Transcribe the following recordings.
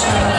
time.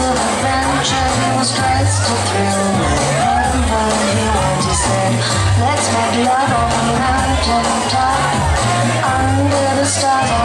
of adventure he was to through. Remember, he said, let's make love on the mountain top under the stars.